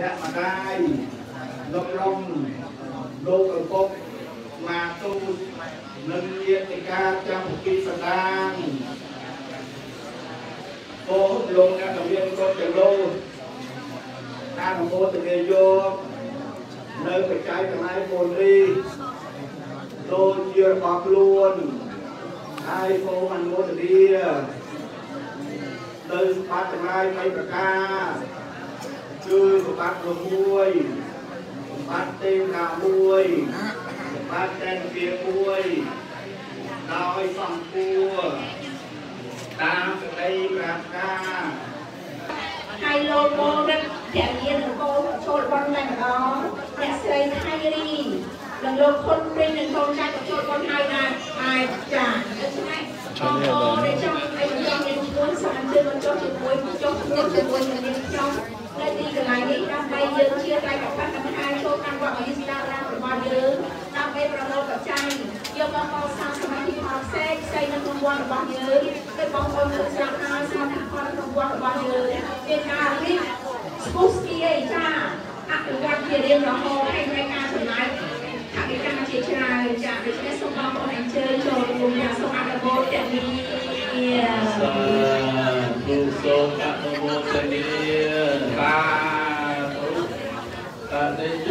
អ្នកម្ដាយលោករំលោកឪពុកម៉ាទូតនិងញាតិការចាំពីសដានបងលោកអ្នកកវៀនកូនចលោអនុមោទនាយកនៅបច្ច័យទាំងឡាយពូរីដូចជារបស់ខ្លួនហើយបងអនុមោទនាទៅស្បាត់ទាំងឡាយបីប្រការ គឺសម្បត្តិមួយសម្បត្តិទេវតាមួយសម្បត្តិតែនវាមួយដោយសំគួរតាមសេចក្តីប្រាថ្នាហើយលោកមករឹកព្រះយានកូនចូលបន់តែម្ដងអ្នកស្រីថៃរីនិងលោកខុនព្រិញនិងកូនចៅក៏ចូលបន់ហើយដែរហើយចាដូច្នេះបងប្អូនដែលចង់ឲ្យយើងមានជួនសូមអញ្ជើញមកចុះជាមួយចុះជាមួយជាមួយនឹងនាងខ្ញុំ នៅទីកន្លែងនេះដើម្បីយើងជាដៃកប៉ាស់កម្មការចូលកាន់វត្តអយស្ដាររបស់យើងដើម្បីប្រមូលបច្ច័យយកមកកសាងសមាធិផលផ្សេងផ្សេងនៅក្នុងវត្តរបស់យើងគឺបងប្អូនលើកស្រាប់ហើយសមាធិផលក្នុងវត្តរបស់យើងមានការរៀបស្ពុះស្គីអីចាអភិវឌ្ឍជារៀងរហូតហើយមានការចំណាយថវិកាជាច្រើនចាដូច្នេះសូមបងប្អូនអញ្ជើញចូលរួមយ៉ាងសូមអនុមោទនាសាធុសូមអនុមោទនា សាធុអនិច្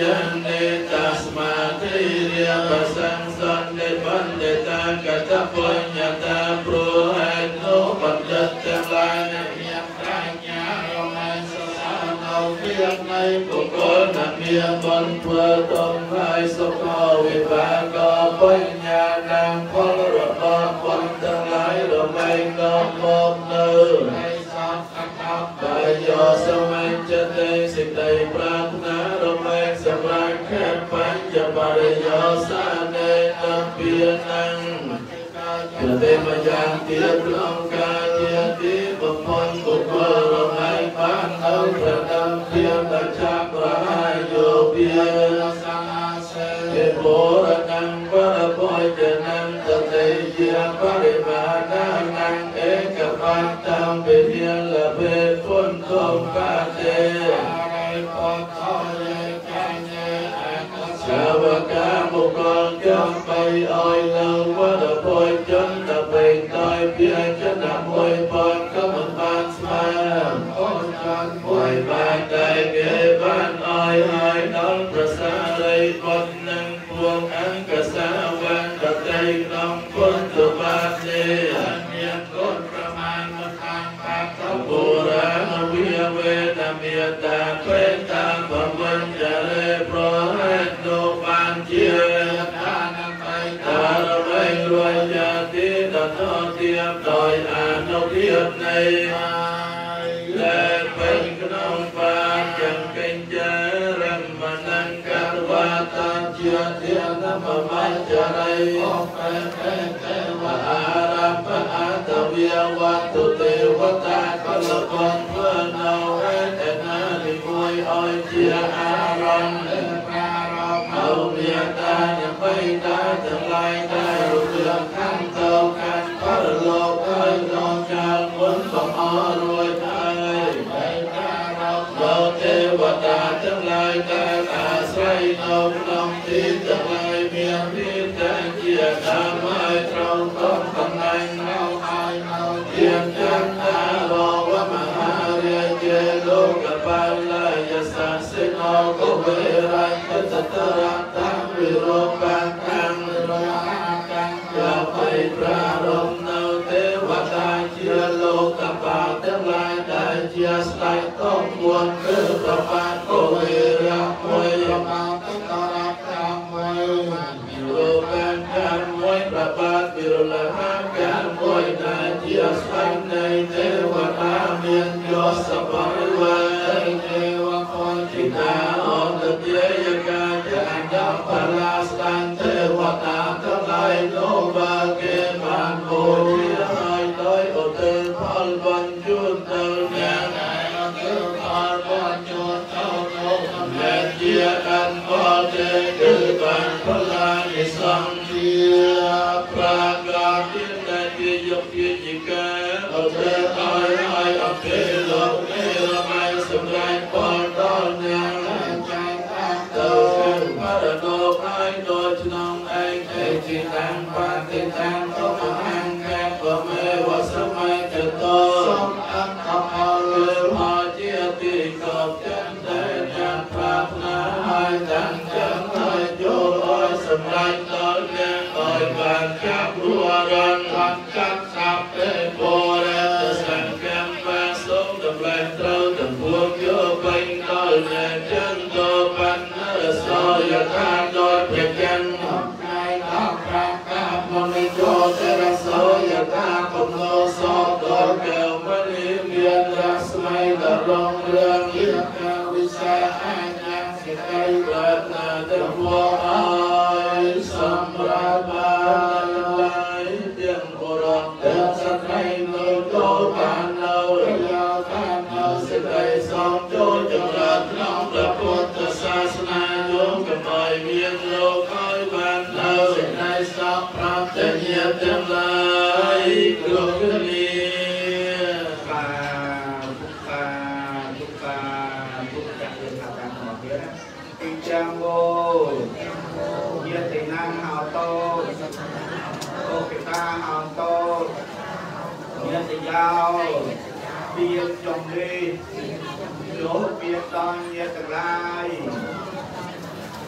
យនេតស្មាទិរិយបសង្សន្និបណ្ឌិតាកតបញ្ញតាព្រោះហេតុនោះបណ្ឌិតទាំងឡាយអ្នកមានប្រាជ្ញារមែងសិក្សានៅពីនៃបុគ្គលអ្នកមានបុណ្យធ្វើតំហើយសុខវិបាកបញ្ញានាងផលរបស់បុណ្យទាំងឡាយរមែងដល់មកនៅហើយសោកកោបយោសមញ្ញចិត្តសេចក្តីប្រា រិយោសានេនពីនឹងប្រទេមយ៉ាងទៀតក្នុងការជាទីបំផុតបុគ្គលរមែងបាននៅប្រដំភាពដល់ចាក់ប្រហាយយោពីសាសេទេបុរណងវរបយចនំតទេជាបរិមាណនងឯកបានតាមវិញ្ញាលភេពុនទុំកាទេ ចំបីអោយនៅវរពយចនតបេដោយពីចនមួយបងក៏មិនបានស្មើអូនចានមួយបានតែគេបានអោយហើយ ដែលពេញក្នុងបាតចឹងកិញ្ចារមណង្កវតជាធានមមច្ចរិអបកេតេវអារពអតវាវតុទេវតាកលបនធ្វើនៅអេតនានិមួយឲ្យជាអារម្មណ៍ប្រារព្ធអោមេតានិបេតាទាំងឡាយ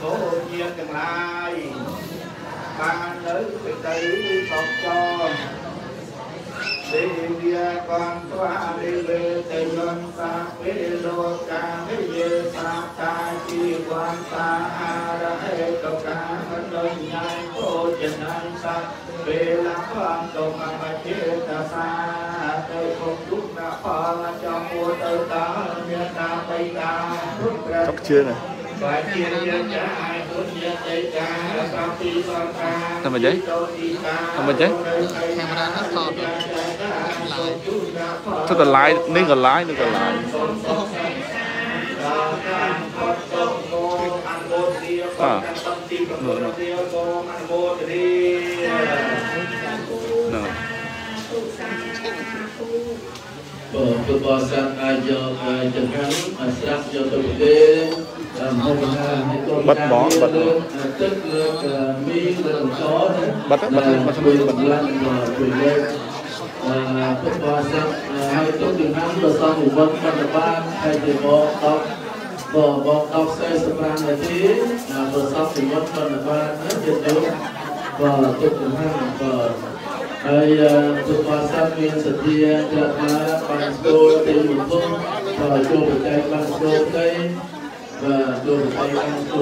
số chia tương lai. Ba nữ tự tử tộc cho. Divya Kantva Divi Tejanta Viloka Viye Sata Chivanta Arahe Toka Kandonyan Kojananta Vela Kanto Mamacheta Sata Kukuna Pala Chamu Tata Nyata Paita Chắc chưa này? បាជាយញ្ញាអាយុយតិកាសោទីសន្តាតែមិនចេះតែមិនចេះកាមេរ៉ានោះសតទៅកន្លែងនេះកន្លែងនេះកន្លែងបាទណាបងប្រសាទអាយុចង្ហាន់អាស្រាប់យកទៅទេ bật bỏ bật bật bật bật bật bật hai tốt điểm năm là sau một vấn ban đầu ban hai thì bộ tộc bộ bộ tộc xây sập ban là thế là vừa sau thì vấn ban đầu ban hết nhiệt độ và tốt điểm năm và hay vừa qua sang miền sơn địa trở ra ban đô tây một phương và chùa bảy cây ban đô tây và chùa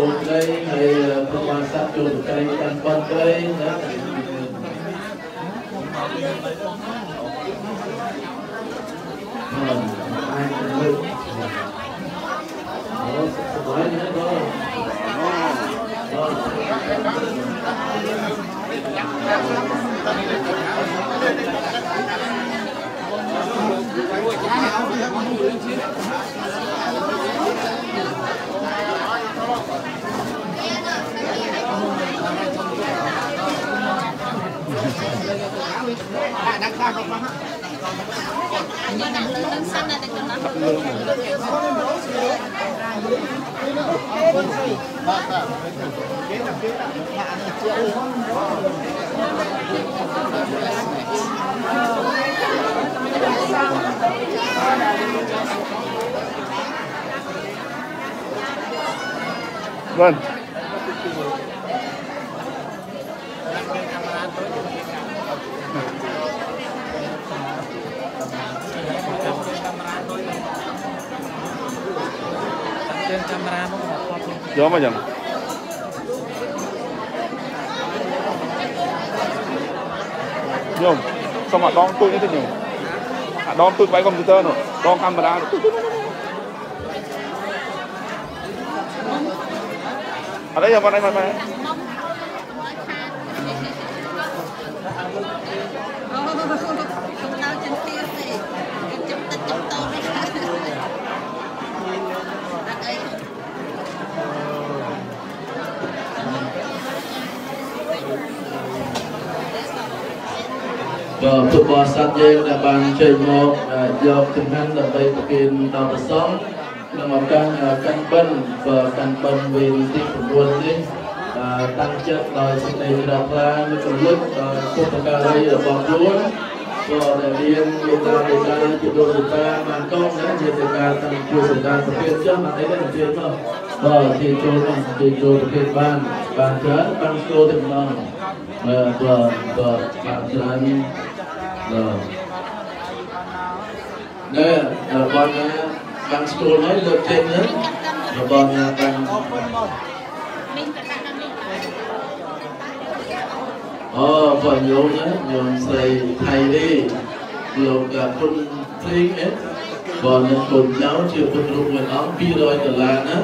một tay hay ờ, thông quan sát chùa một tay ăn con đây ờ, đó ai cũng nữa, đó. Vâng. Trên camera nó có một luôn Gió mà chẳng. Nhung, sao mà đón tôi như thế nhung? À, đón tôi quay computer nữa, đón camera nữa. À đây là vào đây mà mà. không Và phụ bò sát dên đã bàn chơi một do kinh hành đã bay thực hiện đào tạo sống là một căn căn bân và căn bân vì tí của buôn đi tăng chất đòi sinh này ra ra như cần lúc phụ bò ca đây ở bóng luôn và để viên người ta người ta chịu đồ người ta bàn công đấy như người ta tăng chùa người ta thực hiện chứ mà thấy đấy là chuyện thôi và thì chùa thì chùa thực hiện ban bàn chết ban chùa thì nó và và và bàn chết rồi. Đây là con à, bằng school nói lớp trên nữa là con bằng Ồ, oh, còn nhộn á, nhộn xây thay đi. Lột cả trung thiên hết Còn nên cùng cháu chưa phân rung mình ống bí rồi từ là nè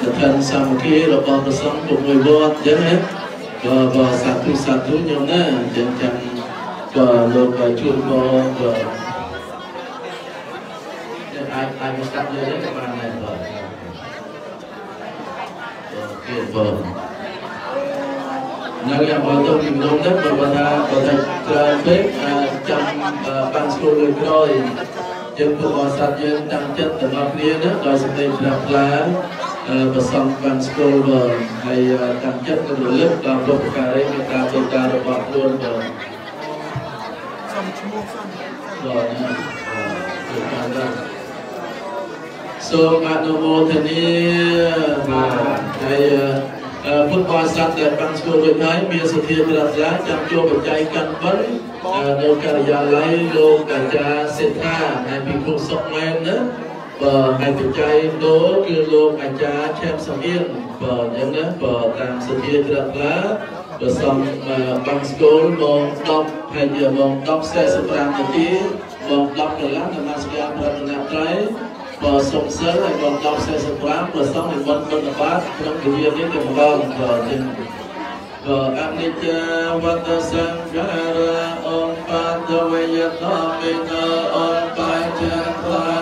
Thật thân xong kia là con có sống cùng người vô dân hết. Và và satu satunya na jangan và lo và chuột và và ai ai muốn cắt lên đấy các bạn này và ok vâng nơi yang vào trong mình đông đất và và ta và ta bếp trong ban school người rồi dân của họ sát dân tăng chất từ ngọc liên đó rồi sẽ tìm ra lá ប្រសង បានស្គាល់បើហើយតាមចិត្តក៏រលឹកតាមបុព្វការីមេត្តាបេតារបស់ខ្លួនបើសុំឈ្មោះសុំបាទគឺតាមដែរសូមអនុមោទនាបាទហើយពុទ្ធបរិស័ទដែលបានស្គាល់រួចហើយមានសទ្ធាជ្រះថ្លាចាំជួបបច្ច័យកាន់បិណ្ឌនៅការិយាល័យលោកអាចារ្យសេដ្ឋាហើយពីគុកសុកមែនណា បើហើយបច្ច័យដូគឺលោកអាចារ្យឆែបសំអៀនបើអញ្ចឹងណាបើតាមសទ្ធាជ្រះថ្លាបើសំបាំងស្គលមក10ហើយយកមក10:45នាទីមក10កន្លះនមស្ការប្រតិណត្រ័យបើសុំសិលហើយមក10:45បើសំនិមន្តបិណ្ឌបាតក្នុងវិញ្ញាណនេះទៅម្ដងបើអញ្ចឹងបើអនិច្ចាវតសង្ខារាអង្គបតវយតមេនអង្គបច្ចៈ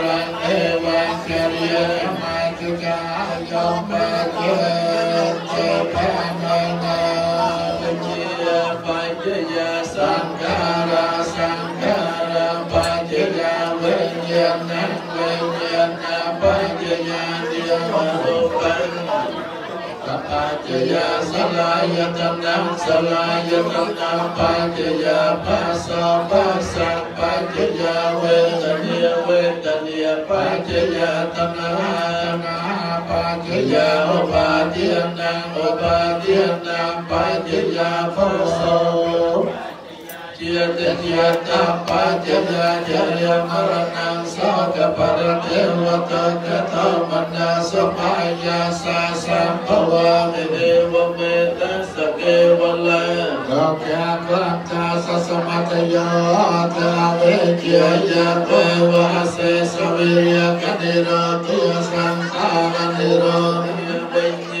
ยาสลายตนะสลายตนะปัจยาปัสสะปัสสะปัจยาเวทนีเวทนีปัจยาตนะตนะปัจยาอปาทิยนังอปาทิยนังปัจยาโพโส Pajaya salaya tanam salaya tanam Pajaya pasa pasa Pajaya vedaniya vedaniya Pajaya tanam Pajaya obadiyanam obadiyanam Pajaya pasa ជាតិជាតបច្ចយាចរិយមរណងសោកបរទេវតកតមនាសុបាយយាសាសម្ភវមេទេវមេតសកេវលាកោក្យាក្រាចាសសមតយោតាវេជាយៈវេវសេសវិរិយកនិរោធសង្ខារនិរោធវិញ្ញាណនិរោធវិ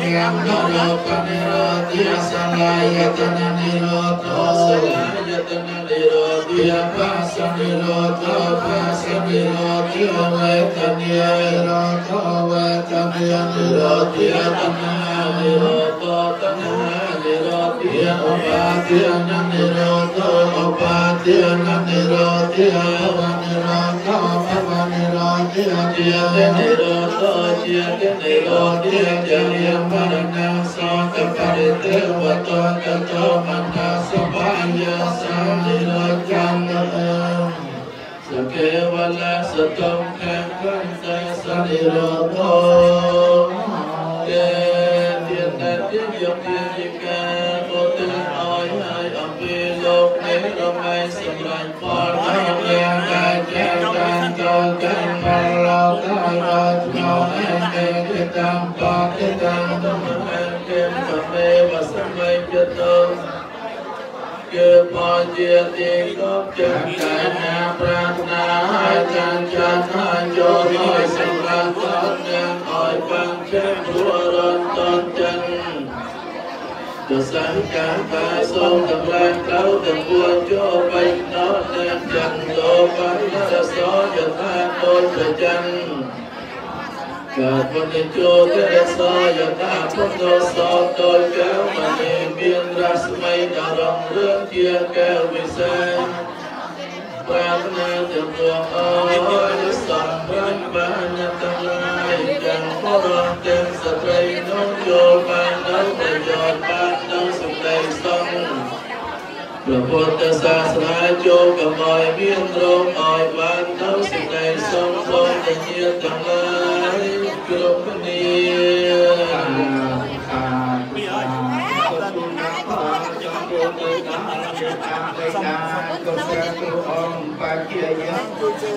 ិ រោធសលាយតននិរោធសលាយតននិរោធយបាសនិរោធបាសនិរោធវេតនិរោធវេតនិនិរោធយតនានិរោធតនានិ កេកតំបតិតំទុំអេកេមមេវសម័យចិត្តោគឺមកជាទីគប់ចិត្តកាយណាប្រាថ្នាឲ្យចានចានឲ្យចូលឲ្យសម្រាប់តននឹងឲ្យបានជាព្រោះរត់តនចិនទសង្កាបាសូមតម្លាក់កៅទាំងពួងចូលបៃណោនឹងចន្ទោបណ្ណសោយថាតូនប្រច័ន្ទ កើតវនិយោទេសាយតាពុទ្ធសោតលកែវមនីមានរស្មីដល់រងរឿងជាកែវវិសេសប្រាថ្នាទាំងពួងអើយសំប្រាញ់បានទាំងឡាយទាំងបុរសទាំងស្ត្រីនោះចូលបាននៅប្រយោជន៍បាននៅសម្ដីសង្ឃ ព្រះពុទ្ធសាសនាចូលកុំឲ្យមានរោគឲ្យបាននៅសេចក្តីសុខផងតែញាតិទាំងឡាយគ្រប់គ្នា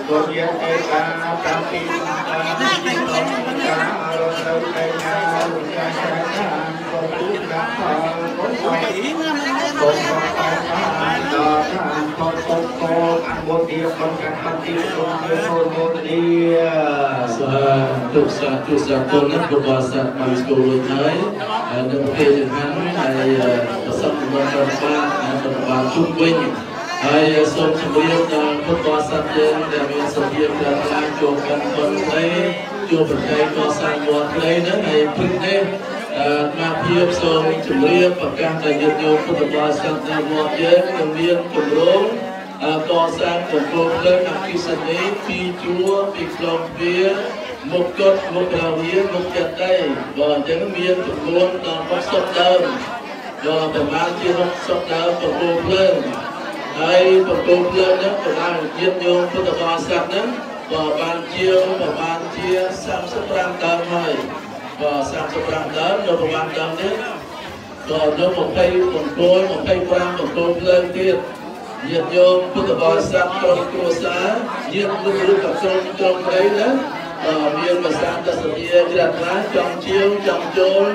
គុណយាអេកាតាពីតាពីតារត់ទៅឯណារុញចាចាគុណទូដាក់ផងគុណស្វាយគុណមកតែបានដល់ខាងគុណគុណគុណអនុទាគុណកាត់បន្ទីគុណជាគុណមោ ទនីសាធុសាធុសាធុណាពុទ្ធសាសនាបានស្គាល់រួចហើយហើយនៅប្រទេសចង្ហាន់ហើយប្រសិទ្ធភាពរបស់បានបានជុំវិញហើយសូមជម្រាបដល់ពុទ្ធបរិស័ទយើងដែលមានសភាពដែលខ្លាំងចូលកាន់បុណ្យនេះជួបប្រកែកកសាងវត្តនេះហ្នឹងហើយព្រឹកនេះ អឺមកភាពសូមជម្រាបប្រកាសដល់ញាតិញោមពុទ្ធបរិស័ទនៅវត្តយើងនឹងមានគម្រោងអឺកសាងកំពង់ភ្លើងអគិសនីពីជួរពីក្លងវាមុខកត់មុខរាវាមុខចិត្តដីបើអញ្ចឹងមានចំនួនដល់60ដើមដល់ប្រមាណជា60ដើមកំពង់ភ្លើងហើយកំពង់ភ្លើងហ្នឹងប្រមាណញាតិញោមពុទ្ធបរិស័ទហ្នឹងក៏បានជាប្រមាណជា35ដើមហើយក៏ 35ដើមនៅប្រមាណដើមនេះក៏នៅ20កំពូល25កំពូលភ្លើងទៀតញាតិញោមពុទ្ធបរិស័ទក្រុមគ្រួសារញាតិលោកឬក៏ក្រុមក្រុមព្រៃណាក៏មានប្រសាទទស្សនីយជ្រះថ្លាចង់ជាវចង់ចូល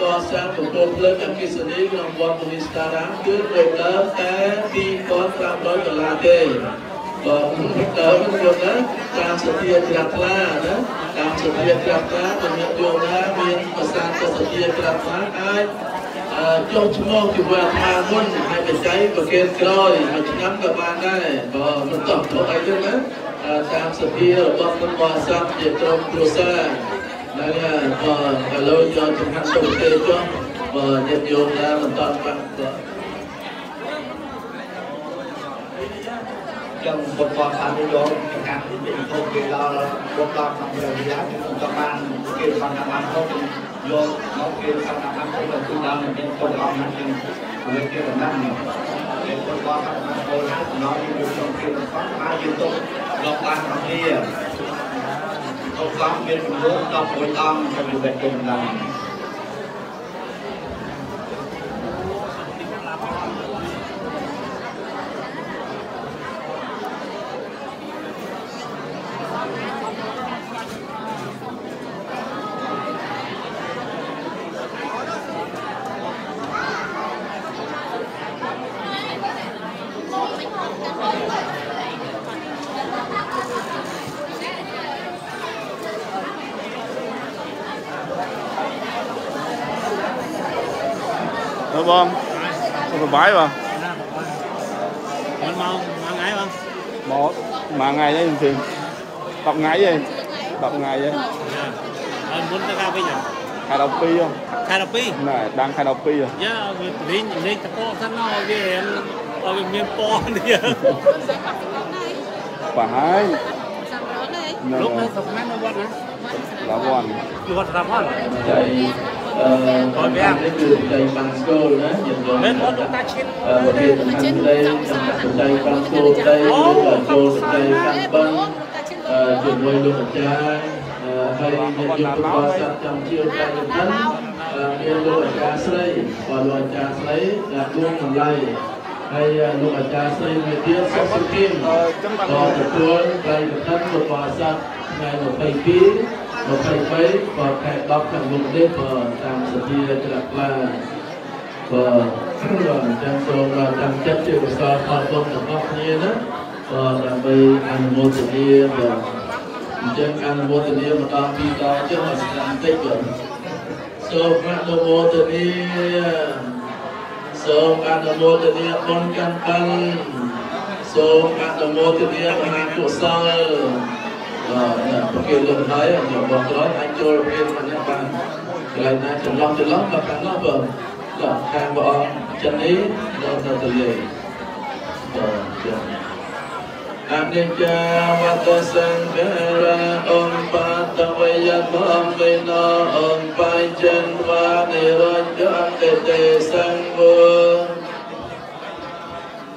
កសាងកំពង់ភ្លើងអគិសនីក្នុងវត្តវិស្តារាមគឺមួយដើមតែ2500ដុល្លារទេបើ ដើមខ្ញុំណាតាមសធាជ្រះថ្លាណាតាមសធាជ្រះថ្លាជំនាញយោណាមានប្រសាទទស្សនីយជ្រះថ្លាអាចចុះឈ្មោះជាវត្តអាមុនហើយបច្ច័យប្រកេតក្រោយហើយឆ្នាំក៏បានដែរបើមិនតោះទៅអីទេណាតាមសភារបស់ពុទ្ធបរិស័ទជាក្រុមគ្រួសារហើយបើឥឡូវយកចំណាត់ទៅប្រទេសចុះបើញាតិយោមណាមិនតន់បាន ចឹងពលរដ្ឋបានទៅយកប្រកាសពីពិភពគេដល់ពលរដ្ឋក្នុងរយៈគឺក៏បានគេបានតាមគាត់យកមកគេបានតាមគាត់គឺដល់មានពលរដ្ឋហ្នឹងចឹងគឺគេបណ្ដានេះពលរដ្ឋបានពលរដ្ឋនោះយកចូលគេបានបានយកទៅដល់បានរបស់គេអង្គការមានចំនួន16អង្គក្នុងវិទ្យាបណ្ដា bông Có phải bãi không? Mình mau, mà ngày không? Một, mà ngày đấy thì Tập ngày gì? Tập ngày vậy Ờ, muốn tới cao bây giờ khai đầu pi không? Khai đầu pi này đang khai đầu pi à? rồi dạ. Lên lên tập co sẵn nó cái em ở cái miền po đi phải lúc này tập mấy nó quan á là quan quan là quan អឺនេះគឺបច្ច័យបានស្គលណាយើងយកមែនអត់លោកតាឈិនអឺប្រភេទសំខាន់ដីបច្ច័យបានស្គលដីចូលបច្ច័យកម្មបឹងអឺជាមួយលោកអាចារ្យអឺហើយយើងយកប្រវត្តិសាស្ត្រចាំជឿតែមិនមានលោកអាចារ្យស្រីបើលោកអាចារ្យស្រីដាក់រួមតម្លៃហើយលោកអាចារ្យស្រីមួយទៀតសុខសុគីមតទទួលប្រៃប្រតិបត្តិរបស់សាស្ត្រថ្ងៃ22 23ក៏ខែ10ខាងមុខនេះក៏តាមសភាត្រាក់ឡាក៏អញ្ចឹងសូមតាំងចិត្តជាកសលផលបុណ្យទាំងអស់គ្នាណាក៏ដើម្បីអនុមោទនាបាទអញ្ចឹងអនុមោទនាម្ដងពីរដងចឹងមកស្ដាប់បន្តិចបាទសូមអនុមោទនាសូមអនុមោទនាបុណ្យកាន់បានសូមអនុមោទនាមហាកុសលអឺ ប្រគិលលំហើយខ្ញុំបងក្រោយអាចចូលរៀនម្នាក់បានកន្លែងណាចន្លោះចន្លោះក៏ខាងនោះបើដល់ខាងព្រះអង្គចិននេះដល់ទៅទលេបាទចឹងអនិច្ចាវតសង្ខារអំបតវយបំវិណោអំបញ្ចិនវានិរញ្ញន្តទេសង្ឃោ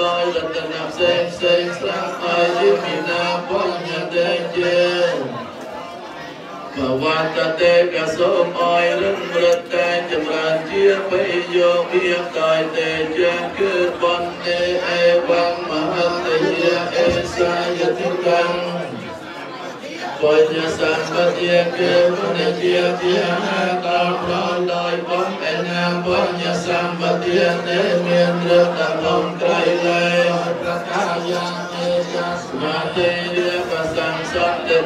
đôi lần tình nạp sen sen sang ai Dĩ mì na phó nhà đen chia បវត្តតេ កសូមអយរឹងរត់តែចម្រើនជាបិយោវាកាយតេជាគឺបនទេអេវងមហតយាអេសាយតិកាំបញ្ញសម្បទាគឺមនជាជាតោប្រដោយបំអេណាបញ្ញសម្បទាទេមានរត់តំក្រៃលែប្រកាយាទេចាស្មាទេយាបសង្សតេ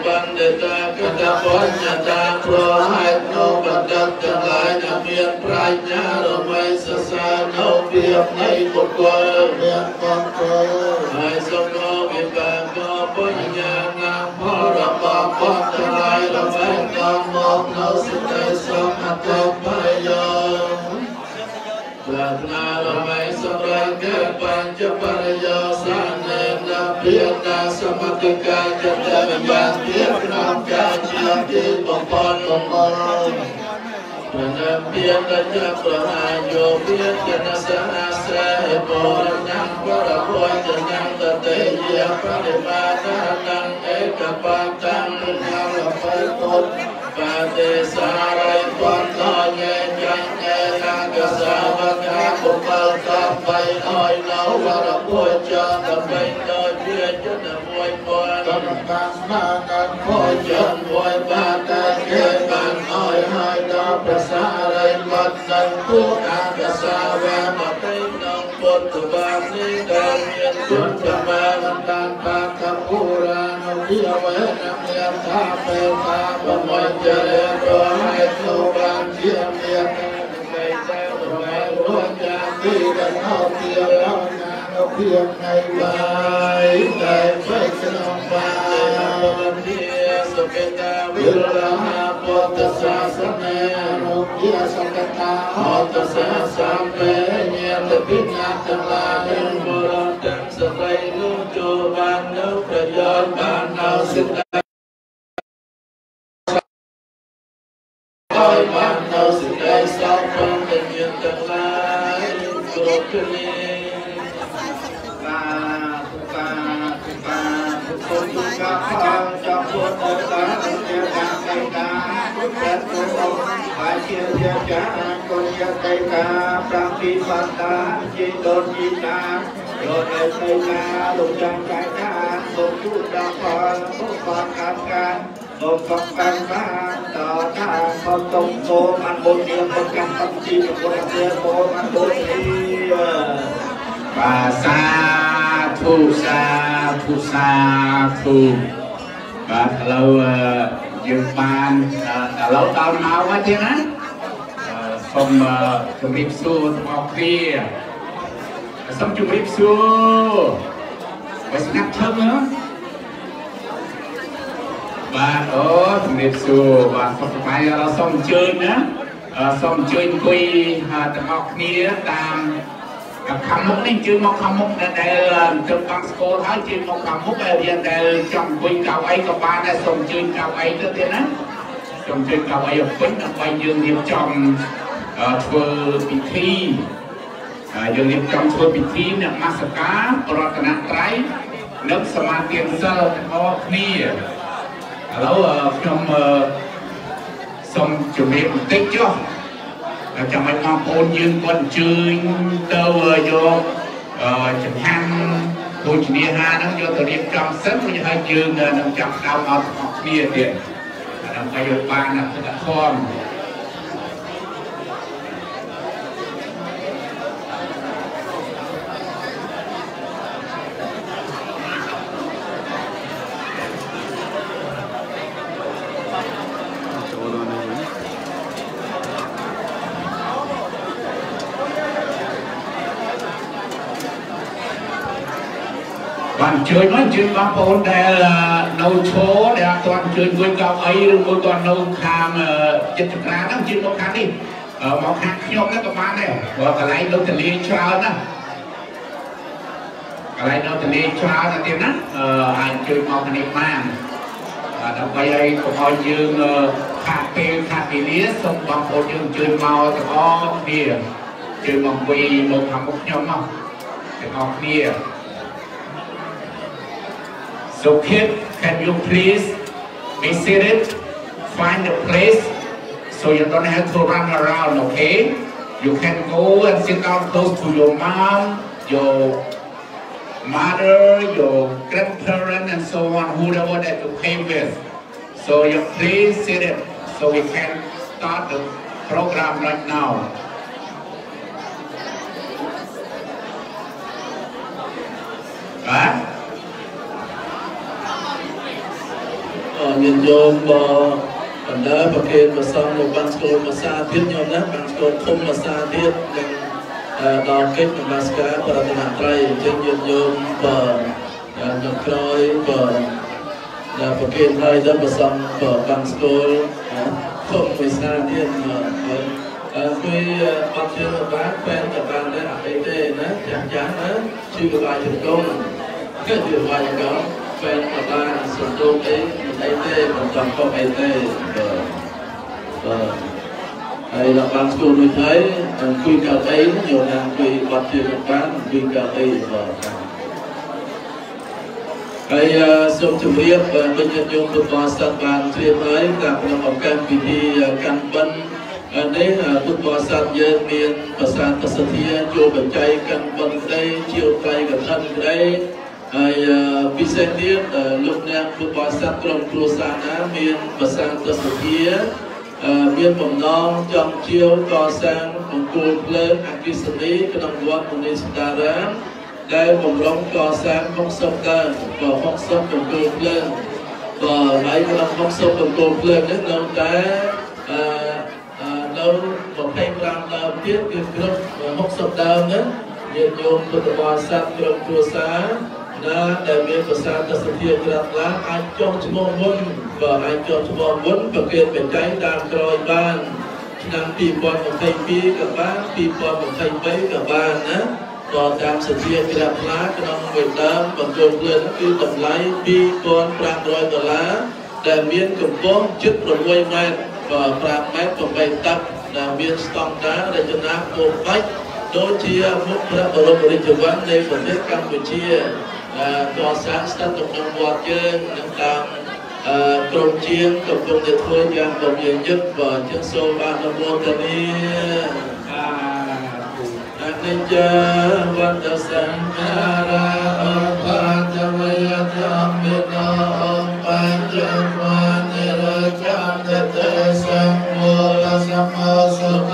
បណ្ឌិតាកតបញ្ញតាប្រហេតុនៅបណ្ឌិតទាំងឡាយដែលមានប្រាជ្ញារមែងសរសើរនៅពីនៃបុគ្គលមានបំពេញហើយសូមអរវិបាកបញ្ញាណាផលរបស់បុត្រទាំងឡាយរមែងកំមកនៅសេចក្តីសុខអត្តប្រយោជន៍ប្រាថ្នារមែងសម្រាប់កបញ្ចបរិយោសា នេនភិយាសមត្ថកាចិត្តវិបានពីក្នុងការជាទីបំផុតបំផុតព្រះនាមពីតចប្រហាយោពីកណសហស្រ័យបរណំបរពុជញំតតេយាបរិមាណនំអេកបតាំញំលបិពុតបាទេសារិពន្តញេចញ្ញេនាកសាវកាបុកលកំបីអយនៅវរពុជកំបីដោយជាជនមួយពល កំកម្មណានពុជមួយបាតាគេបានអយហើយដល់ប្រសារិវត្តនឹងពុទ្ធអកសាវមតិក្នុងពុទ្ធបាននេះដែលមានគុណចម្រើនតាមបាកពុរានុវិវេនមានថាពេតាបំញ្ញរេរហើយទូបានជាមានតែតែតែរួចចាពីដល់អត់ជារណានៅពីថ្ងៃបាយតែ តាវិរហាពុទ្ធសាសនារុជាសកតាហតសា ពុទ្ធតុបាយជាជាចាគុញកៃកាប្រាំពីបតាជាដូនជីតាយោដេកៃកាលោកចាំកៃកាសូមជួបដល់ផលពុទ្ធបានកាត់ការសូមកំបានបានតថាខំតុងសូមអនុមោទនាពុទ្ធកម្មបទីពុទ្ធជាពោអនុមោទនាបាទសាធុសាធុសាធុបាទឥឡូវអឺ យើងបានអឺឥឡូវដល់ម៉ោងហើយទៀតណាអឺសូមអឺជម្រាបសួរទាំងអស់គ្នាសូមជម្រាបសួរបើស្ងាត់ធឹមណាបាទអូជម្រាបសួរបាទសុខសប្បាយឥឡូវសូមអញ្ជើញណាអឺសូមអញ្ជើញអង្គុយអឺទាំងអស់គ្នាតាម ខាងមុខនេះជើងមកខាងមុខដែលជើងបាំងស្គលហើយជើងមកខាងមុខដែលរៀនដែលចង់វិញកៅអីក៏បានដែរសូមជើងកៅអីទៅទៀតណាសូមជើងកៅអីឲ្យពេញដើម្បីយើងរៀបចំធ្វើពិធីហើយយើងរៀបចំធ្វើពិធីនមស្ការរតនត្រ័យនិងសមាធិសិលទាំងអស់គ្នាឥឡូវខ្ញុំសូមជម្រាបបន្តិចចុះ ចាំឲ្យបងប្អូនយើងគាត់អញ្ជើញទៅយកចង្ហាន់ភោជនាហារហ្នឹងយកទៅរៀបចំសិនរួចហើយយើងនឹងចាប់ដើមអត់អស់គ្នាទៀតដើម្បីយកបានអធិធម៌ចូល បានអញ្ជើញមកអញ្ជើញបងប្អូនដែលនៅឈរដែលអត់ទាន់អញ្ជើញវិញកៅអីឬមួយក៏នៅខាងចិត្តចក្រាហ្នឹងអញ្ជើញមកខាងនេះមកខាងខ្ញុំហ្នឹងក៏បានដែរព្រោះកន្លែងនៅទលាច្រើនណាកន្លែងនៅទលាច្រើនណាស់ទៀតណាអឺអាចអញ្ជើញមកខាងនេះបានដើម្បីឲ្យកុំឲ្យយើងខាតពេលខាតវេលាសូមបងប្អូនយើងអញ្ជើញមកទាំងអស់គ្នាជើញមកវិញមកខាងមុខខ្ញុំមកទាំងអស់គ្នា So kid, can you please be seated? Find a place so you don't have to run around, okay? You can go and sit down close to your mom, your mother, your grandparent, and so on, whoever that you came with. So you please sit it so we can start the program right now. Right? ញាតិញោមបណ្ដាប្រគេនប្រសងនៅបានស្គលភាសាទៀតញោមណាបានស្គលឃុំភាសាទៀតនិងដល់កិច្ចនមស្ការប្រតនត្រ័យអញ្ចឹងញាតិញោមបើនៅក្រោយបើដល់ប្រគេនហើយដល់ប្រសងបានស្គលឃុំភាសាទៀតអឺគឺអត់ជឿបានបែរតែបានដែរអីទេណាចាស់ចាស់ណាជឿបាយជង្គង់គឺជឿបាយជង្គង់ ពេលក៏បានសំទោសអីអីទេមិនចង់ខុសអីទេបាទបាទហើយដល់បានស្គាល់មួយហើយអង្គុយកៅអីយកណាអង្គុយបាត់ជើងបានអង្គុយកៅអីបាទហើយសូមជម្រាបវិញ្ញាណយមពុទ្ធបរិស័ទបានជ្រាបហើយតាមក្នុងឱកាសពិធីកាន់បិណ្ឌនេះពុទ្ធបរិស័ទយើងមានប្រសាទសទ្ធាជួបបច្ច័យកាន់បិណ្ឌក្តីជាត្រៃកថាក្តី ហើយពិសេសទៀតលោកអ្នកពុទ្ធបរិស័ទក្រុមគ្រួសារណាមានប្រសាទសទ្ធាមានបំណងចង់ជាវកសាងបង្គោលភ្លើងអគិសនីក្នុងវត្តមុនីសតារាមដែលបំរុងកសាង60ដើមក៏60បង្គោលភ្លើងក៏ហើយក្នុង60បង្គោលភ្លើងនេះនៅតែអឺនៅ25ដើមទៀតគឺគ្រប់60ដើមហ្នឹងញាតិញោមពុទ្ធបរិស័ទក្រុមគ្រួសារ ណាដែលមានប្រសាទសទ្ធាក្រាស់ខ្លាំងអាចចុះឈ្មោះមុនក៏អាចចុះឈ្មោះមុនប្រកេតបច្ច័យតាមក្រោយបានឆ្នាំ2022ក៏បាន2023ក៏បានណាក៏តាមសទ្ធាក្រាស់ខ្លាំងក្នុងមួយដើមបង្គុំភ្លើងគឺតម្លៃ2500ដុល្លារដែលមានកម្ពស់ជិត6ម៉ែត្រក៏5ម៉ែត្រ8តឹកដែលមានស្តង់ដាររចនាគោលបាច់ដូចជាមុខព្រះបរមរាជវាំងនៃប្រទេសកម្ពុជា កសាងស្ថិតក្នុងវត្តយើងនឹងតាមអឺក្រុមជាងកំពុងតែធ្វើយ៉ាងបំយើងយឹកបាទចឹងសូមអនុមោទនាអនិច្ចាវត្តសង្ខារាអបតវយធម្មិណោបញ្ចមានិរចន្តតេសម្មូលសម្មោសុខោ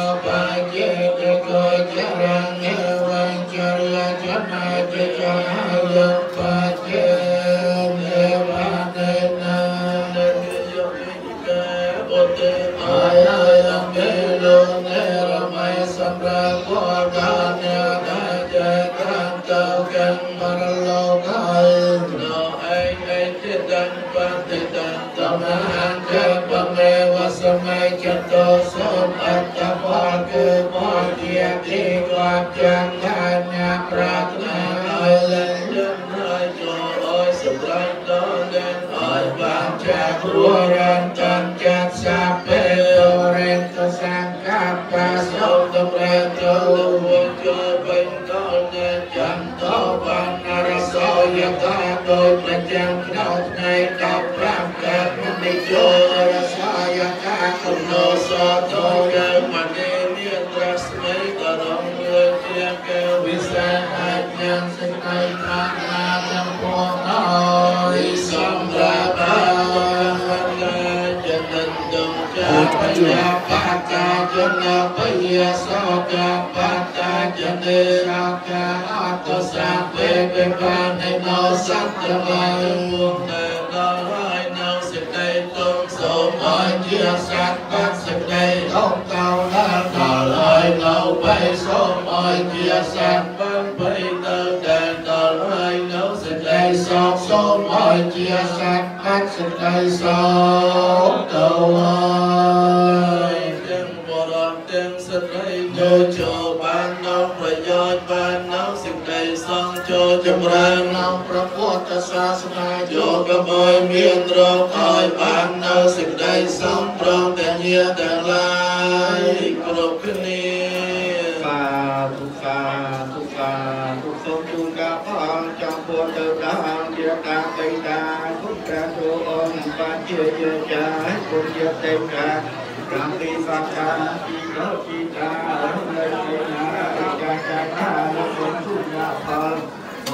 ស សង្ឃចូលចម្រើននៅព្រះពុទ្ធសាសនាចូលកុំឲ្យមានរោគឲ្យបាននៅសេចក្តីសំប្រងទាំងញាទាំងឡាយគ្រប់គ្នាសាធុសាធុសាធុសូមជូនកាផលចំពោះទៅដល់ជាតាបិតាគុណព្រះទូអង្គបាជាជាចាគុណជាទេវតាប្រាំពីសក្ការពីលោជីតានៅទីណាចាចាតាគុណជូនកាផល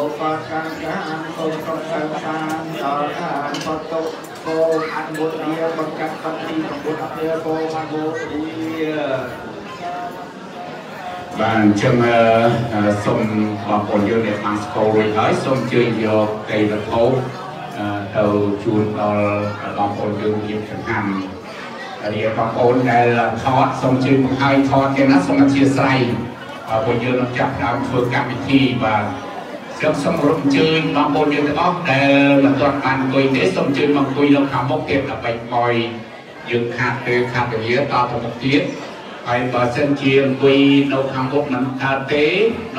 ឧបកាកាគុណប្រសាសានដល់អានបតុ cô ăn bột bia bằng các phần thi bằng bột bia cô ăn bột bia បាទអញ្ចឹងអឺអឺសូមបងប្អូនយើងដែលបានស្គាល់រួចហើយសូមជួយយកកៃវត្ថុអឺទៅជូនដល់បងប្អូនយើងជាចង្ហាន់រៀបបងប្អូនដែលថតសូមជួយបង្ហាញថតទៀតណាសូមអធិស្ឋានអឺពួកយើងនឹងចាប់ផ្ដើមធ្វើកម្មវិធីបាទ ខ្ញុំសូមរំអញ្ជើញបងប្អូនយើងទាំងអស់ដែលមិនទាន់បានអង្គុយទេសូមអញ្ជើញមកអង្គុយនៅខាងមុខទៀតដើម្បីឲ្យយើងខាតពេលខាតវេលាតទៅមុខទៀតហើយបើសិនជាអង្គុយនៅខាងមុខមិនកើតទេ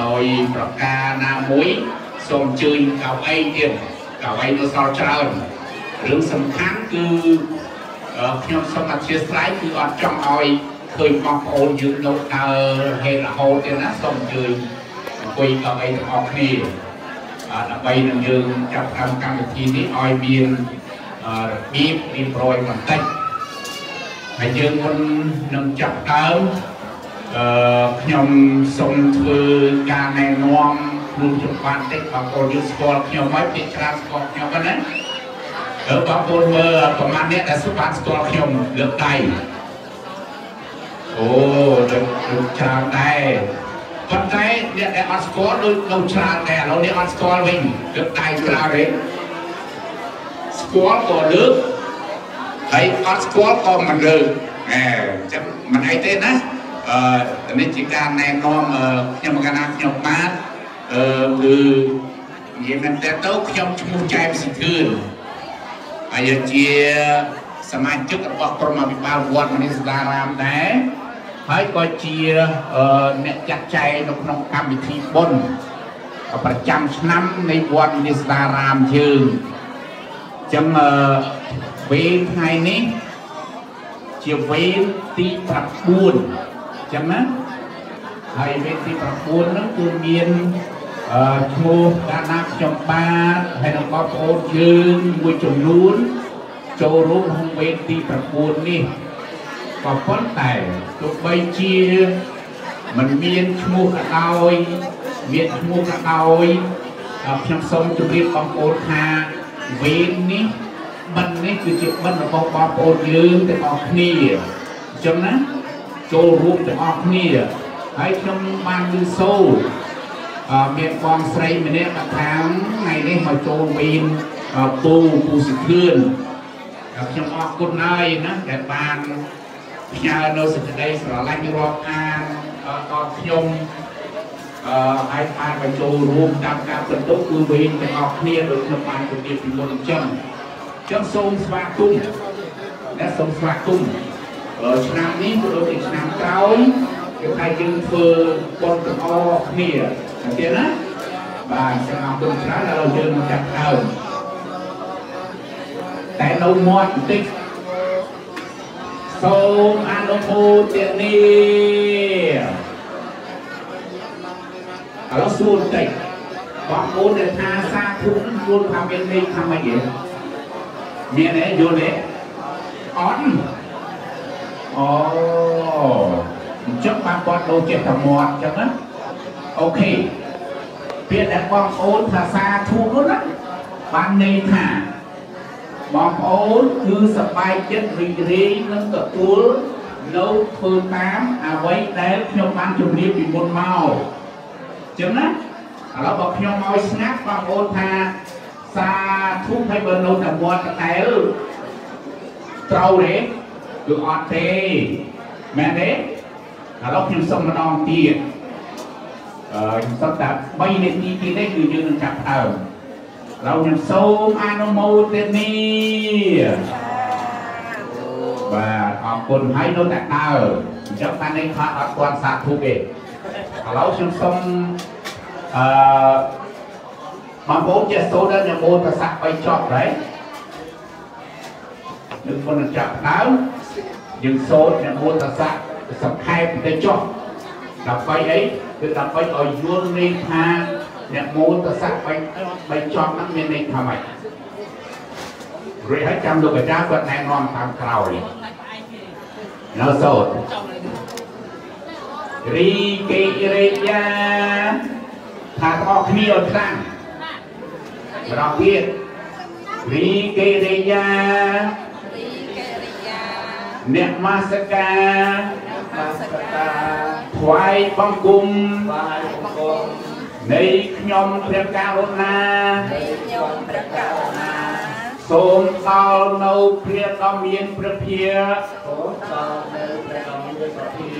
ដោយប្រការណាមួយសូមអញ្ជើញកៅអីទៀតកៅអីនៅសល់ច្រើនរឿងសំខាន់គឺអឺខ្ញុំសូមអធិស្ឋានគឺអត់ចង់ឲ្យឃើញបងប្អូនយើងនៅដើរហេតុរហូតទេណាសូមអញ្ជើញអង្គុយកៅអីទាំងអស់គ្នាអឺ ដើម្បីនឹងយើងចាប់ផ្ដើមកម្មវិធីនេះឲ្យមានអឺរបៀបរៀបរយបន្តិចហើយយើងមុននឹងចាប់ដើមអឺខ្ញុំសូមធ្វើការណែនាំរួមចម្បានតិចបងប្អូនយើងស្គាល់ខ្ញុំហើយពីច្រើនស្គាល់ខ្ញុំហ្នឹងណាអឺបងប្អូនមើលប្រហែលអ្នកដែលស្គាល់ស្គាល់ខ្ញុំលើកដៃអូលើកលើកច្រើនដែរ ប៉ុន្តែអ្នកដែលអត់ស្គាល់ដូចនៅច្រើនដែរឥឡូវនេះអត់ស្គាល់វិញលើកដៃច្រើនទេស្គាល់ក៏លើកហើយអត់ស្គាល់ក៏មិនលើកអែចាំមិនអីទេណាអឺនេះជាការណែនាំអឺខ្ញុំកណាខ្ញុំបាទអឺគឺនិយាយមែនតើទៅខ្ញុំឈ្មោះចែមស៊ីធឿនហើយជាសមាជិករបស់ក្រុមអភិបាលវត្តមនីសដារាមដែរ ហើយក៏ជាអឺអ្នកចាត់ចែងនៅក្នុងកម្មវិធីបុណ្យប្រចាំឆ្នាំនៃវត្តនិស្សារាមយើងអញ្ចឹងអឺវេនថ្ងៃនេះជាវេនទី9អញ្ចឹងណាហើយវេនទី9ហ្នឹងគឺមានអឺឈ្មោះកាណាខ្ញុំបាទហើយនឹងបងប្អូនយើងមួយចំនួនចូលរួមក្នុងវេនទី9នេះ ក៏ប៉ុន្តែទោះបីជាมันមានឈ្មោះក៏ដោយមានឈ្មោះក៏ដោយអឺខ្ញុំសូមជម្រាបបងប្អូនថាវេននេះបិណ្ឌនេះគឺជាបិណ្ឌរបស់បងប្អូនយើងទាំងអស់គ្នាអញ្ចឹងណាចូលរួមទាំងអស់គ្នាហើយខ្ញុំបានឮសូរអឺមានបងស្រីម្នាក់គាត់ថាថ្ងៃនេះមកចូលវេនអឺពូពូសិខឿនហើយខ្ញុំអរគុណហើយណាដែលបាន ផ្ញើនៅសេចក្តីស្រឡាញ់រាប់អានដល់ខ្ញុំអឺហើយអាចបញ្ចូលរួមតាមការបន្ទុកគឺវិញទាំងអស់គ្នាដូចខ្ញុំបានជម្រាបពីមុនអញ្ចឹងអញ្ចឹងសូមស្វាគមន៍អ្នកសូមស្វាគមន៍ឆ្នាំនេះក៏ដូចជាឆ្នាំក្រោយគឺថាយើងធ្វើបុណ្យទាំងអស់គ្នាអញ្ចឹងណាបាទសូមអរគុណច្រើនដែលយើងមកចាប់ដើមតែនៅមាត់បន្តិច សូមអនុមោទនាឥឡូវសួរបន្តិចបងប្អូនដែលថាសាធុនឹងយល់ថាមានន័យថាម៉េចទេមានទេយល់ទេអត់អូអញ្ចឹងបានគាត់ដូចជាតែមាត់អញ្ចឹងណាអូខេពាក្យដែលបងប្អូនថាសាធុនោះណាបានន័យថា បងប្អូនគឺសប្បាយចិត្តរីករាយនឹងទទួលនៅធ្វើតាមអ្វីដែលខ្ញុំបានជម្រាបពីមុនមកចឹងណាឥឡូវបើខ្ញុំឲ្យស្ងាត់បងប្អូនថាសាធុហើយបើនៅតែមាត់កតែលត្រូវទេគឺអត់ទេមែនទេឥឡូវខ្ញុំសុំម្ដងទៀតអឺខ្ញុំសុំតែ3នាទីទៀតទេគឺយើងនឹងចាប់ដើម ឥឡូវខ្ញុំសូមអនុមោទនាបាទអរគុណហើយនៅតែដើរអញ្ចឹងបាននេះខាត់អត់ទាន់សាធុទេឥឡូវខ្ញុំសូមអឺបងប្អូនចេះសូត្រដល់ញមោតស័ក3ចប់ហើយនឹងមុននឹងចាប់ដើមយើងសូត្រញមោតស័កសង្ខេបទៅចុះដើម្បីអីគឺដើម្បីឲ្យយល់ន័យថា អ្នកមោតស័ក3 3ចប់ហ្នឹងមានន័យថាម៉េចរួចហើយចាំលោកអាចារ្យគាត់ណែនាំតាមក្រោយនៅសូត្ររីកេរិយាថាទាំងអស់គ្នាឲ្យខ្លាំងម្ដងទៀតរីកេរិយារីកេរិយាអ្នកមាសកាបាសកតាថ្វាយបង្គំបាយបង្គំ នៃខ្ញុំព្រះករុណានៃខ្ញុំព្រះករុណាសូមដល់នៅព្រះដ៏មានព្រះភាសូមដល់នៅព្រះអង្គមានសភា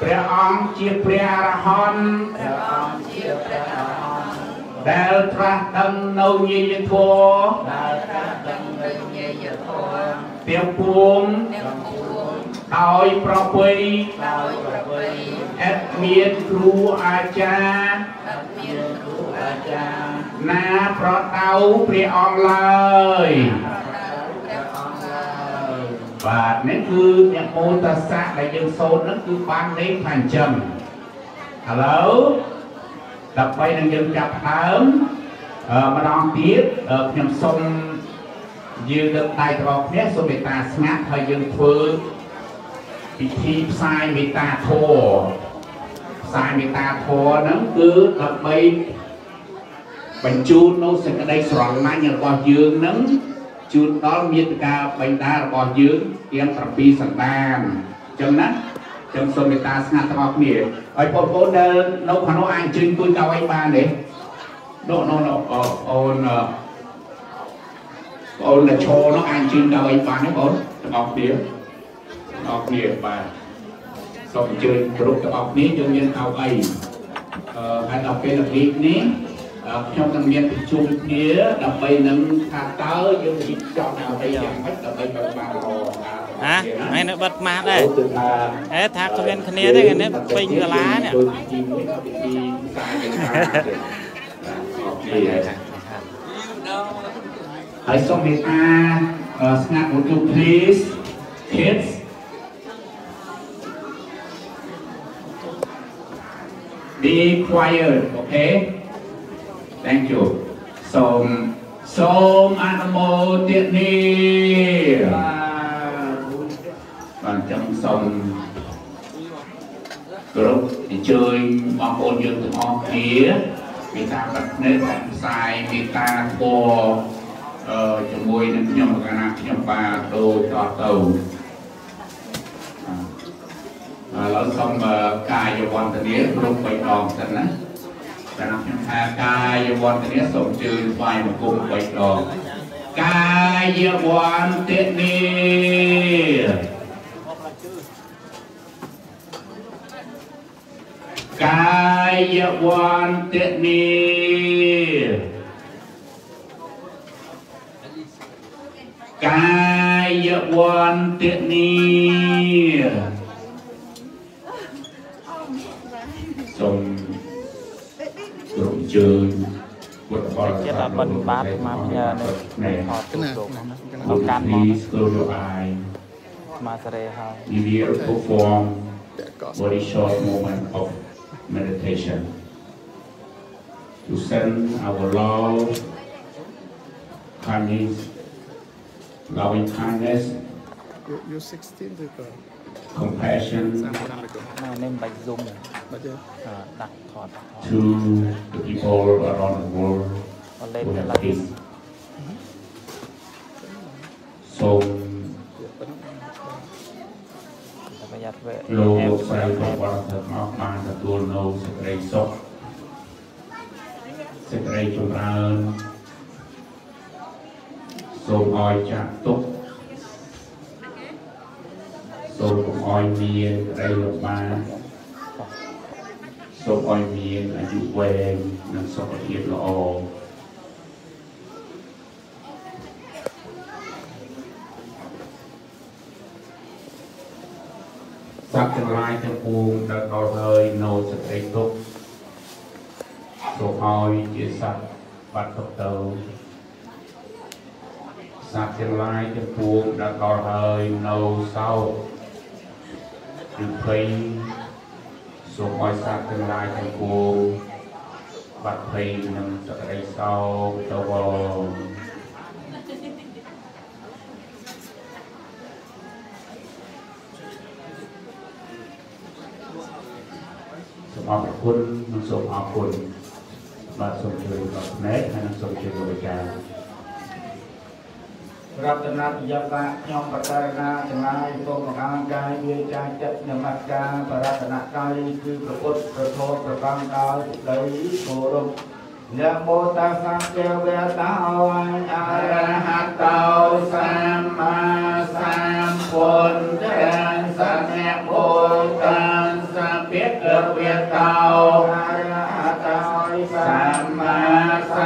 ព្រះអង្គជាព្រះអរហន្តព្រះអង្គជាព្រះអរហន្តដែលត្រាស់ដឹងនៅញាយធម៌ដែលត្រាស់ដឹងវិញ្ញាយធម៌ទាំងពួងទាំងពួងដោយប្រពៃដោយប្រពៃអត់មានគ្រូអាចារ្យ ណាប្រដៅព្រះអង្គឡើយព្រះអង្គឡើយបាទនេះគឺអ្នកមោតស័កដែលយើងសូត្រហ្នឹងគឺបានលេខថាអញ្ចឹងឥឡូវដើម្បីនឹងយើងចាប់ផ្ដើមអឺម្ដងទៀតអឺខ្ញុំសូមយើងលើកដៃទាំងអស់គ្នាសូមមេត្តាស្ងាត់ហើយយើងធ្វើពិធីផ្សាយមេត្តាធម៌ផ្សាយមេត្តាធម៌ហ្នឹងគឺដើម្បីបញ្ជូននៅសេចក្តីស្រឡាញ់របស់យើងហ្នឹងជូនដល់មេត្តាបិតារបស់យើងទាំង7សន្តានអញ្ចឹងណាចឹងសូមមេត្តាស្ងាត់ទាំងអស់គ្នាហើយបងប្អូនដែលនៅខាងនោះអាចអញ្ជើញគួយទៅឲ្យបានទេនោះនោះនោះអូអូនអឺបងដែលឈរនោះអាចអញ្ជើញទៅឲ្យបានទេបងទាំងអស់គ្នាទាំងអស់គ្នាបាទ សូមអញ្ជើញគ្រប់ទាំងអស់គ្នាយើងមានអោអីអឺហើយដល់ពេលល្ងាចនេះអឺខ្ញុំនឹងមានប្រជុំគ្នាដើម្បីនឹងថាតើយើងរៀបចំអ្វីយ៉ាងម៉េចដើម្បីបើបានល្អណាថ្ងៃនេះបិទម៉ាស់ដែរគឺថាអេថាគ្មានគ្នាទេថ្ងៃនេះពេញសាលានេះដូចជីវិតពីពីសាយគ្នាហើយសូមមេត្តាអឺស្ងាត់ would you please kids be quiet okay thank you សូមសូមអនុមោទនាបាទចឹងសូមគ្រប់អញ្ជើញបងប្អូនយើងទាំងអស់គ្នាមេត្តាប្រាថ្នាផ្សាយមេត្តាធម៌អឺជាមួយនឹងខ្ញុំកាលណាខ្ញុំបាទដូចតទៅ ឥឡូវសូមកាយវន្តនាគ្រប់បីដងសិនណាតែខ្ញុំថាកាយវន្តនាសូមជើញថ្វាយបង្គំបីដងកាយវន្តនាកាយវន្តនាកាយវន្តនាសូមក្រុម ជើញពុទ្ធបរិស័ទចិត្តដល់បិណ្ឌបាតមកផ្ញើនៅថតទូលោកអកានមក Please close your eye មកសេរីហើយ we will perform very short moment of meditation to send our love, kindness, loving kindness, You 16ឬក៏ compassion 35ឬក៏ណានេះមិនបាច់ zoom បាច់ទេអឺដាក់ថត to the people around the world អលេង who ទៅ have ឡើយ been. So តែប្រយ័ត្នវាលោកអែបស្រីរបស់បរិស័ទមកបានទទួលនៅសេចក្តីសុខសេចក្តីចម្រើនសូមឲ្យចាក់ទុកសូមកុំឲ្យមានក្តីលំបាក សូមឲ្យមានអាយុវែងនិងសុខភាពល្អសត្វទាំងឡាយទាំងពួងដែលដល់ហើយនៅសេចក្តីទុក្ខសូមឲ្យជាសត្វបាត់ទុកទៅសត្វទាំងឡាយទាំងពួងដែលដល់ហើយនៅសោកឬភ័យ សូមឲ្យសត្វទាំងឡាយទាំងពួងបាត់ភ័យនិងសេចក្តីសោកទៅបងសូមអរគុណនិងសូមអរគុណបាទសូមជួយដល់ផ្នែកហើយនិងសូមជួយបរិការ រតនយបៈខ្ញុំបតរណាទាំងឡាយសូមអង្កាយវាចាចិត្តនមស្ការបរតនកាយគឺព្រះពុទ្ធព្រះធម៌ព្រះអង្គដោយសេចក្តីគោរពនមោតាសៈទេវតាអរហតោសម្មាសម្ពុទ្ធទាំងសក្យបុតាសភិក្ខវេតោអរហតោសម្មាស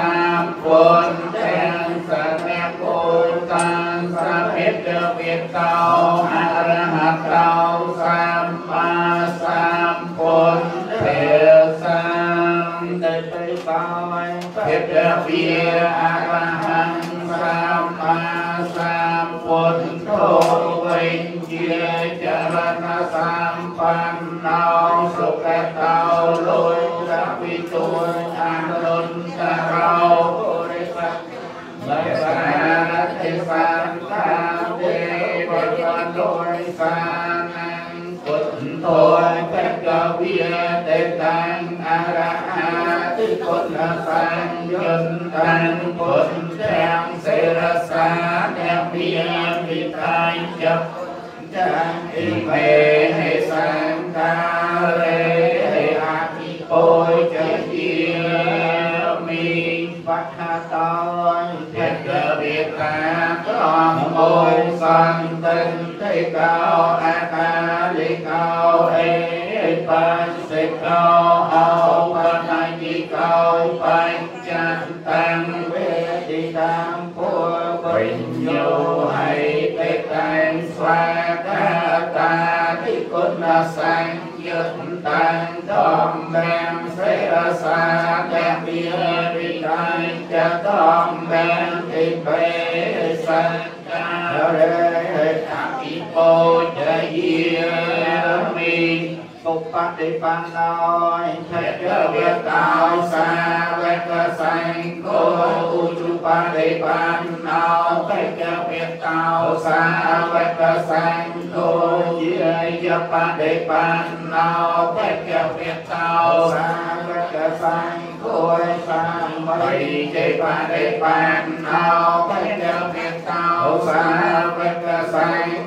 ម្ពុទ្ធ ភិក្ខវេតោអរហតោសម្មាសម្ពុទ្ធទាំងសម្ដេចព្រះបោភិក្ខវេ ปฏิปันโน เทเวตาสาวกสังโฆอุจุปฏิปันโนเทเวตาสาวกสังโฆเยยปฏิปันโนเทเวตาสาวกสังโฆสัมมิเจปฏิปันโนเทเวตาสาวกสัง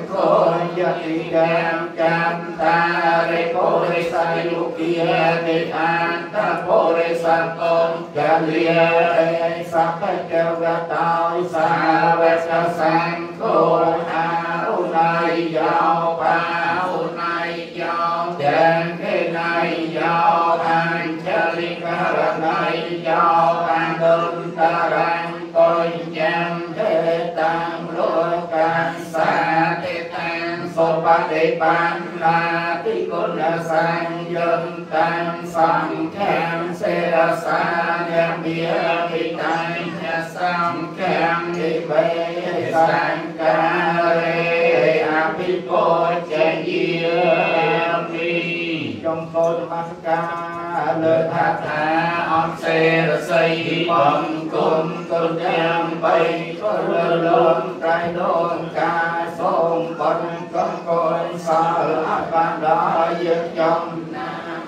โฆ ยติแกมจันตาริโกริสายุกิยติอันตะโพริสัตโตจะเลียสัพพะเจวะตาสาวกสังโฆอาอุนายยาวปาอุนายยาวแดงเทนายยาวอัญชลิกรนายยาวอันดนตารัง ง ฏิปันนาติกุณสังยนตังสังแขมเสรสาเนเมียมิตังยสังแขมอิเบสังกาเรอภิโกจเยียมี ចំគោលនមស្ការលើថាថាអនសេរសីបំគុណគុណទាំងបីក៏លើលំត្រៃដូនកាយសូមបំកំកុយសាលអបានដល់យើងចំ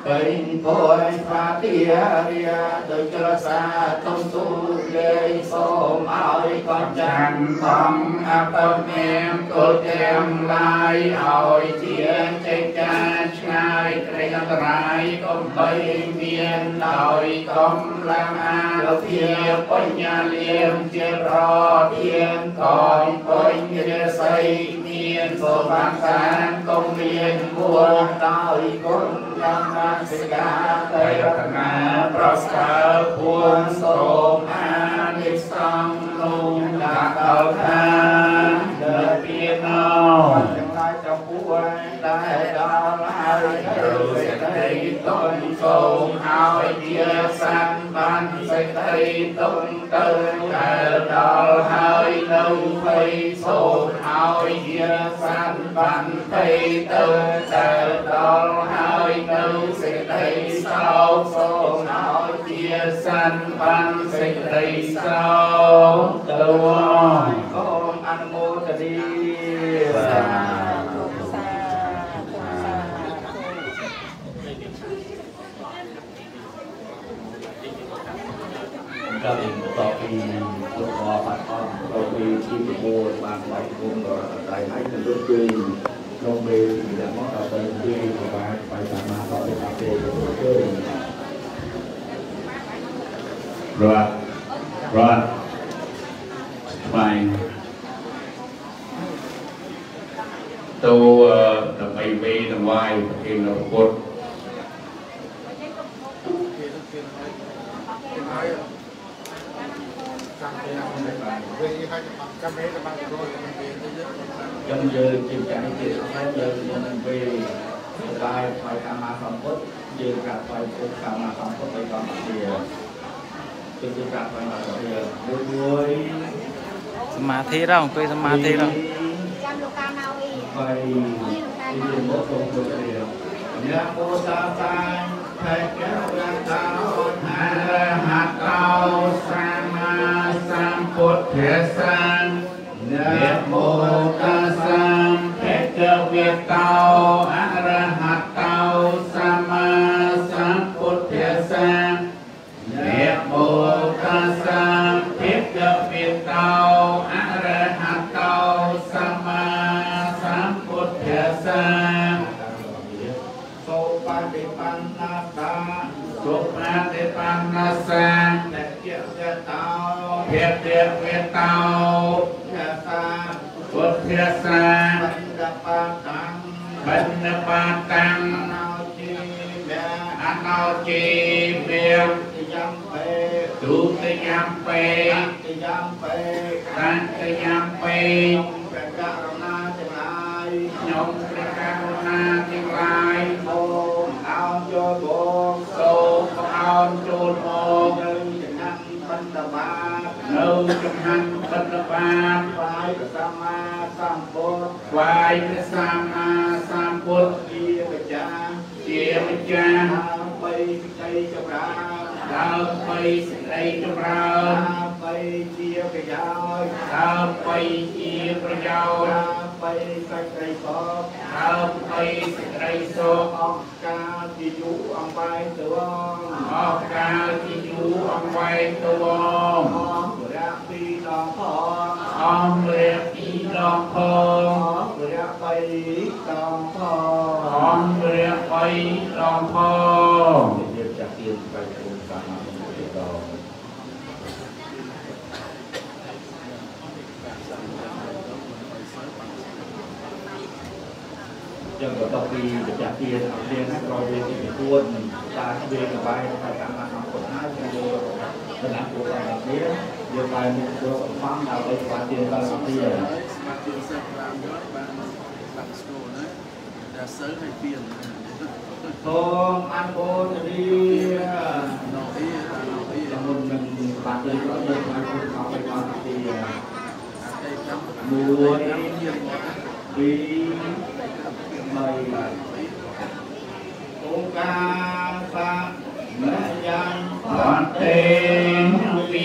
ណាពេញពួយស្វាទារាដោយចលសាទុំទូលេសូមឲ្យកូនច័ន្ទបំអបមេមគុលទាំងឡាយឲ្យជាចេតចាឆ្ងាយក្រៃអន្តរាយកុំបីមានដោយកំឡាំអាលភាបញ្ញាលៀមជាប្រធានកយបុញរិស័យ មានសុបានសានកុំមានមួដោយគុណកម្មសិកាតេរតនាប្រសើរពួនសូមអានិសង្ឃលោកដាក់ដល់ថាដើរពីណោទាំងឡាយចំពោះដែលដល់ហើយឬសេចក្តីទុំសូមឲ្យជាសੰបានសេចក្តីទុំទៅដែលដល់ហើយនៅភ័យសូមឲ្យជាសੰបានភ័យទៅដែលដល់ហើយនៅសេចក្តីសោកសូមឲ្យជាសੰបានសេចក្តីសោកទៅ មេទី9បានបាច់គុំដល់អតីតហើយទៅលើគេក្នុងមេពីដើមមកដល់ទៅគេប្រហែលបាយតាមមកដល់ទៅគេទៅរត់រត់ស្វែងទៅដើម្បីមេតម្លៃប្រធានរបស់ ចឹងយើងជាចាស់ជាស្ដែងយើងនឹងវេបាយថ្វាយកម្មាសម្ពុទ្ធយើងក្រាបថ្វាយពុទ្ធកម្មាសម្ពុទ្ធឲ្យកម្មជាគឺយើងក្រាបថ្វាយមកវាមួយមួយសមាធិដល់អង្គុយសមាធិដល់ចាំលោកកាមកអីហើយទីមកទៅទៅគ្នាយៈពោតាតាញភេកវៈតោអរហតោសម្មាសម្ពុទ្ធេសាននមោតាសាមភិក្ខវេតោអរហតោសម្មាសម្ពុទ្ធេសាននមោតាសាមភិក្ខវេតោអរហតោសម្មាសម្ពុទ្ធេសានសោបតិបណ្ណតាសុបតិបណ្ណសា ទេវេតោជាសាពុទ្ធិសាបណ្ឌបាតាំងបណ្ឌបាតាំងអនោជីមេអនោជីមេទយ៉ាងពេទុទយ៉ាងពេទយ៉ាងពេតន្តយ៉ាងពេព្រះករុណាទាំងឡាយខ្ញុំព្រះករុណាទាំងឡាយសូមអោនយោបោ ចំហាន់បិណ្ឌបាតថ្វាយព្រះសម្មាសម្ពុទ្ធថ្វាយព្រះសម្មាសម្ពុទ្ធជាម្ចាស់ជាម្ចាស់ដើម្បីសេចក្តីចម្រើនដើម្បីសេចក្តីចម្រើនដើម្បីជាប្រយោជន៍ដើម្បីជាប្រយោជន៍ដើម្បីសេចក្តីសុខដើម្បីសេចក្តីសុខអង្គការជាយុអង្វែងទៅអងអស់កាលជាយូរអង្វែងទៅវងអ ង្គរៈពីរដងផងអង្គរាពីរដងផងអង្គរៈបីដងផងអង្គរាបីដងផងជាចាក់ទៀនបែបគុំតាមមកទៅដល់ចឹងបន្ទាប់ពីប្រចាំទានអត់មានក្រោយវាទីពួនតាវាកបាយថាតាមអង្គពុទ្ធហើយគឺយកដំណាក់ពួកតាមគ្នាយក បាយមុខទៅផំដើម្បីស្វាទានដល់សភាស្មាត់ទៀនសិស្ស5យកបានបាត់ស្គរណាតែសិស្សឲ្យទៀនសូមអនុមោទនីណូអ៊ីណូអ៊ីមុននឹងបាត់លើក្រោយយកបាយពុទ្ធមកឲ្យបាន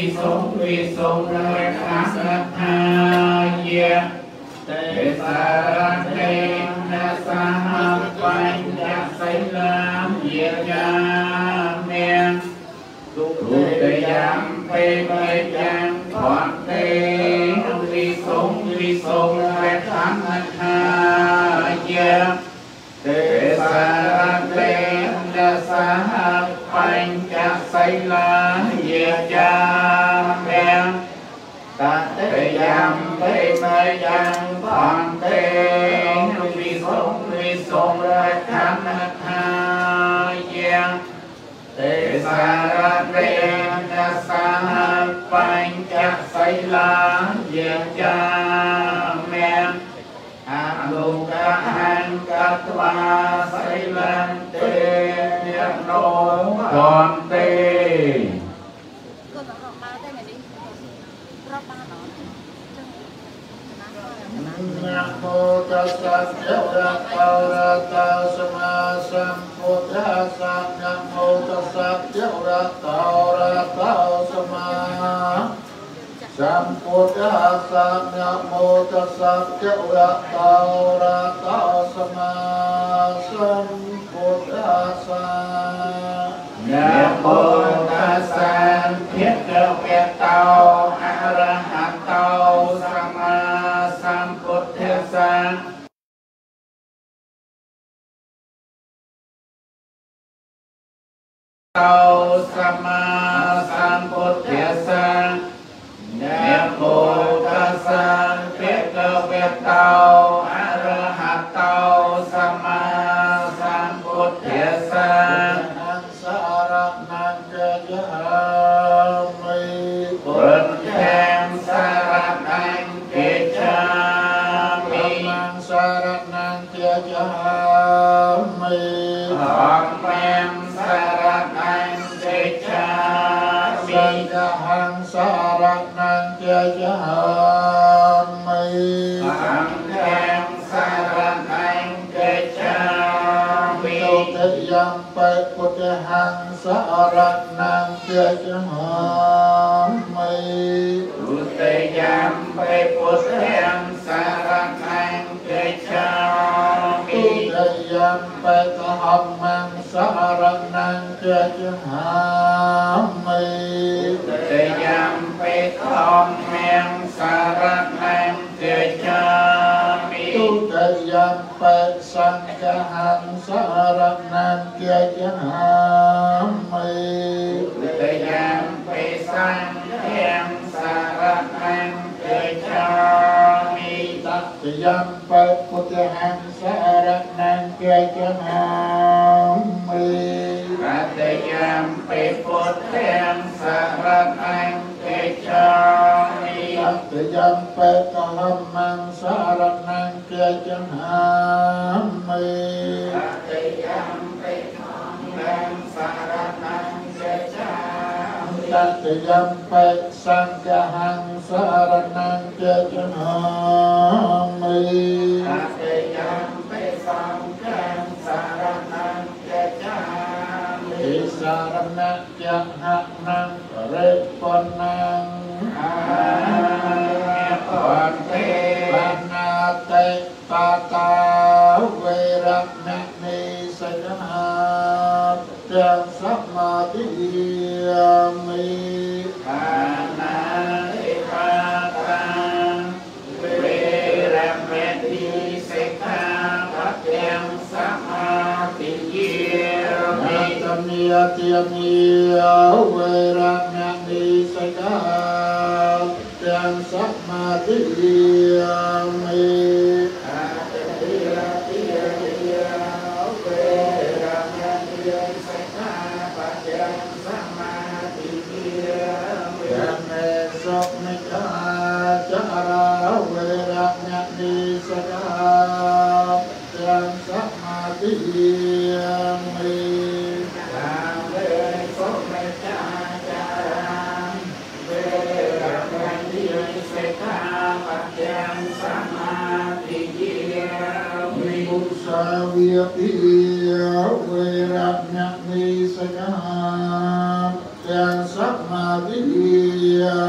ទីតែចាំមួយចាំជាមកពីរបីអង្គការសាមយ៉ាងអន្តេវិសុងវិសុងរខាសថាយៈទេទេសារៈតេនសហបញ្ញសិលាមយាយាមេទុតិយំពេបេយ៉ាងខនទេវិសុងវិសុងរខាសថាយៈទេសារៈតេនសហបញ្ញ សិលាយាយាមេតតេយំបេមយ៉ាងផន្តេវិសុងវិសុងរខណថាយៈទេសារៈតេនសហបញ្ញសិលាយាយាមេអនុកហង្កត្វាសិលន្ទេយណោគន្ទេគាត់ រកបានតែនេះរកបានអត់ចឹងណាគាត់ណាមោតស្សៈយរៈតរតសម្មាសម្ពុទ្ធស្សៈណាមោតស្សៈយរៈ តរតសម្មាសម្ពុទ្ធស្សៈណាមោតស្សៈយរៈតរតសម្មាសម្ពុទ្ធស្សៈណាមោតស្សៈភគវេតោអរហតោសម្មាសម្ពុទ្ធស្សៈតោសម្មាសម្ពុទ្ធហង្សារៈនង្គយាមិទុតិយំបេពុទ្ធហង្សារៈនង្គយាមិទុតិយំបេកហមង្សារៈនង្គយាមិទុតិយំបេកហមង្សារៈនង្គយាមិ ទុតិយំបេសង្ឃហង្សារៈនង្គយាមិទុតិយំបេសង្ឃហង្សារៈនង្គយាមិតតិយំបេពុទ្ធហង្សារៈនង្គយាមិតតិយំបេពុទ្ធហង្សារៈនង្គយាមិតតិយំបេកហមង្សារៈនង្គយាមិតតិយំបេកហមង្សារៈនង្គយាមិតតិយំបេសង្ឃហੰសារណង្ចចនាមិអតិយំបេសង្ឃំសារណង្ចចាមិិសារណៈចហៈនំរិពណងអាបន្ទេបណ្ណា តិបាតាវេរមនីសកហាទាំងសមាធិមិបាណាតិបាតាវេរមេតិសិក្ខាបទាំងសមាទិយាមិតនីយទានីវេរមនីសកហាទាំ វិពិវេរមនីសកហាទាំងសមាធិមិឧ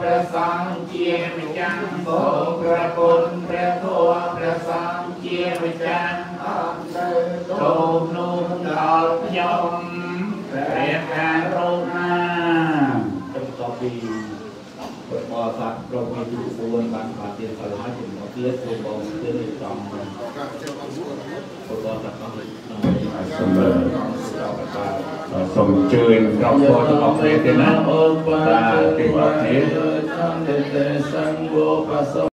ព្រះសង្ឃជាម្ចាស់សូមព្រះពុទ្ធព្រះធម៌ព្រះសង្ឃជាម្ចាស់អន្តទៅទូមនោះដល់ខ្ញុំព្រះករុណាចំតពី ពុទ្ធបរិស័ទក្រុមទី4បានបាទានសិលហើយជំនួសទៀតគឺបងទៀតរៀបចំពុទ្ធបរិស័ទអស់លេខដើម្បីឲ្យសូមលើសូមអញ្ជើញក្រុមពលទាំងអស់គ្នាទេណាបាទទីបាទនេះចន្ទិទេសង្ឃោបស